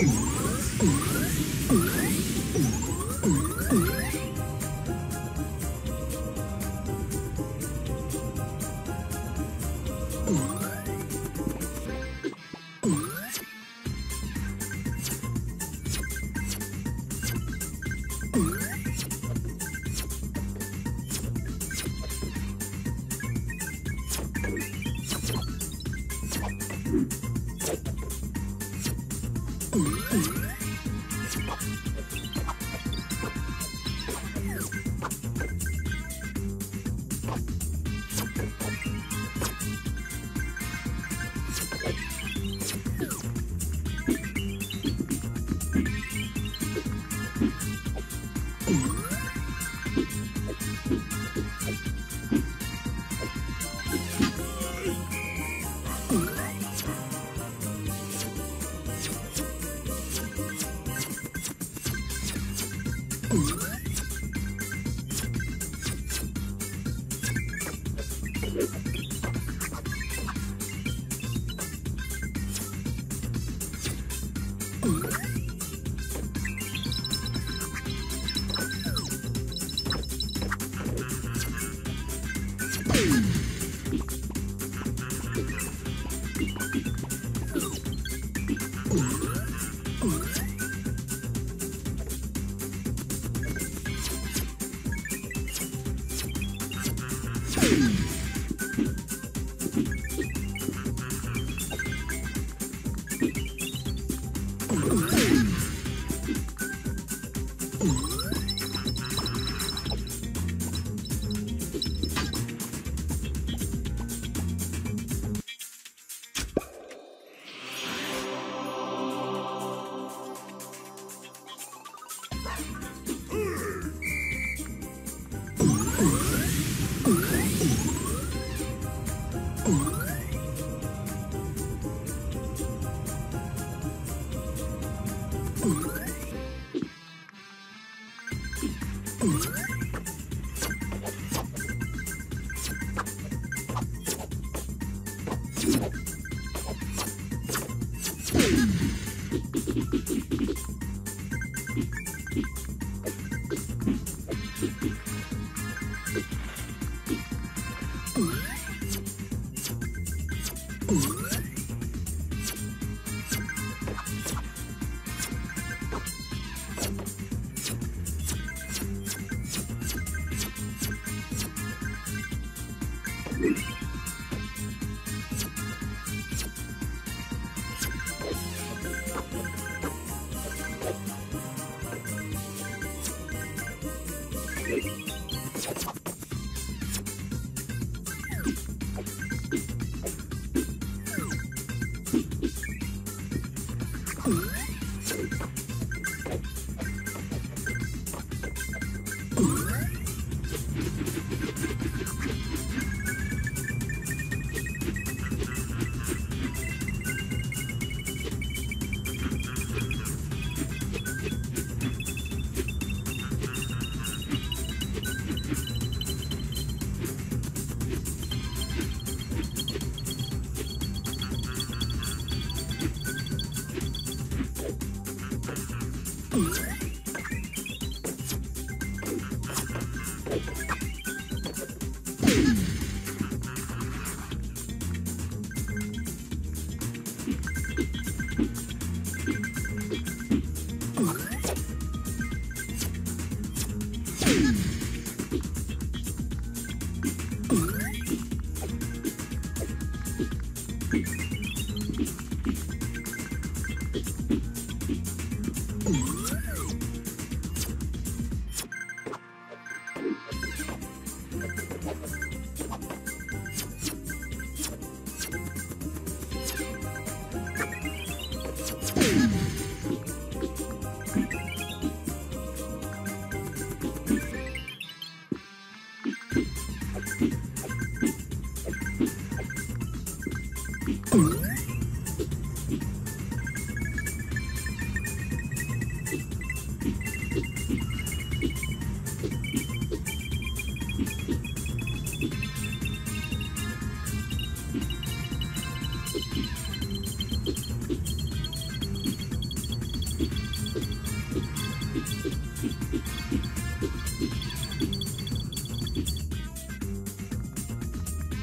Hey! Ooh. ハハハハ!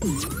Thank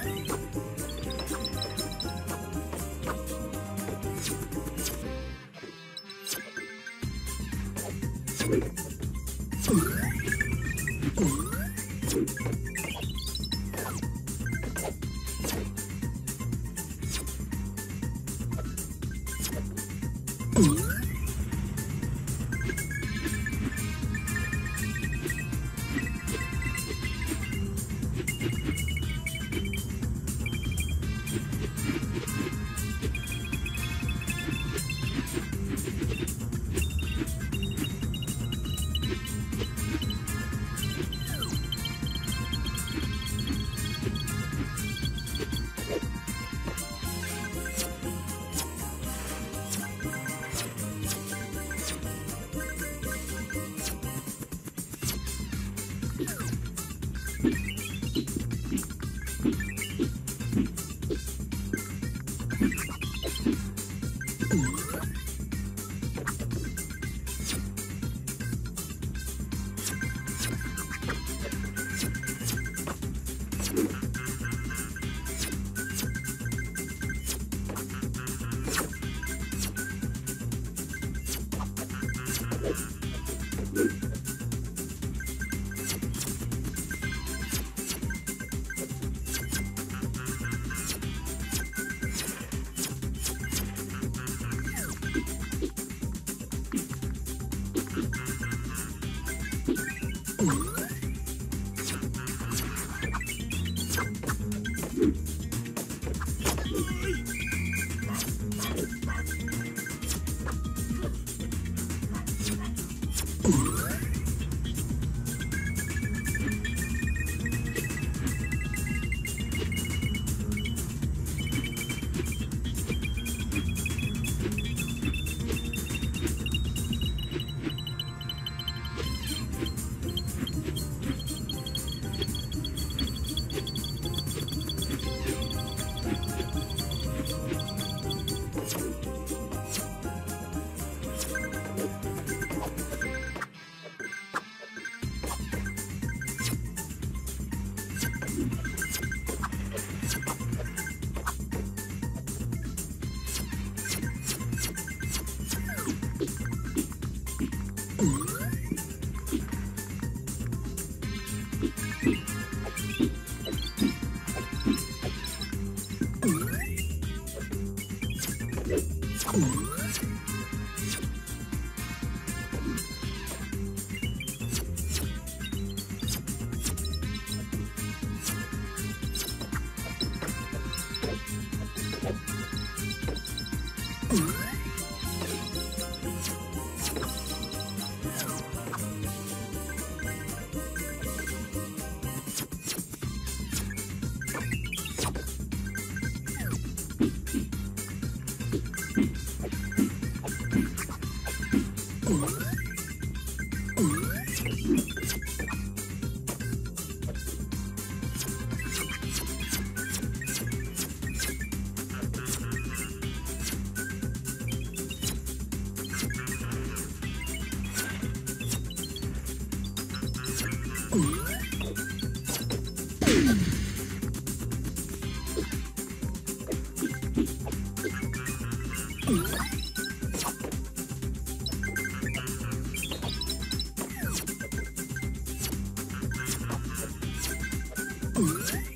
Ooh.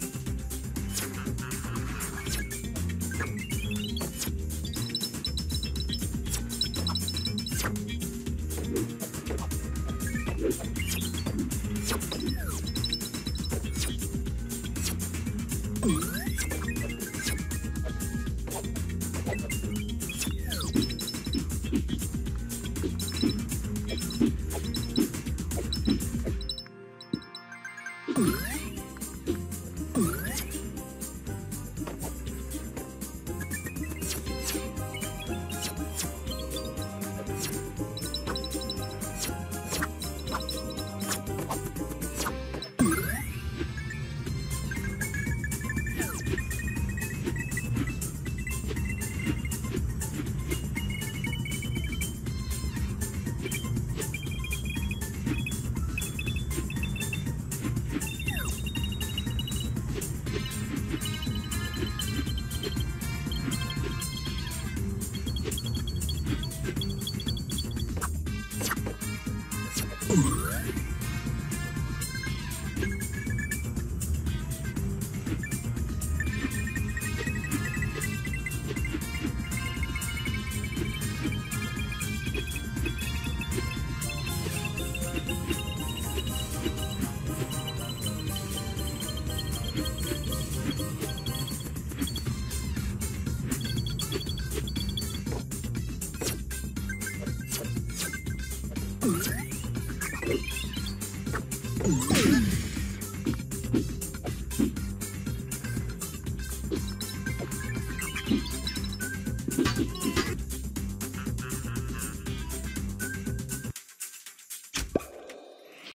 Ooh.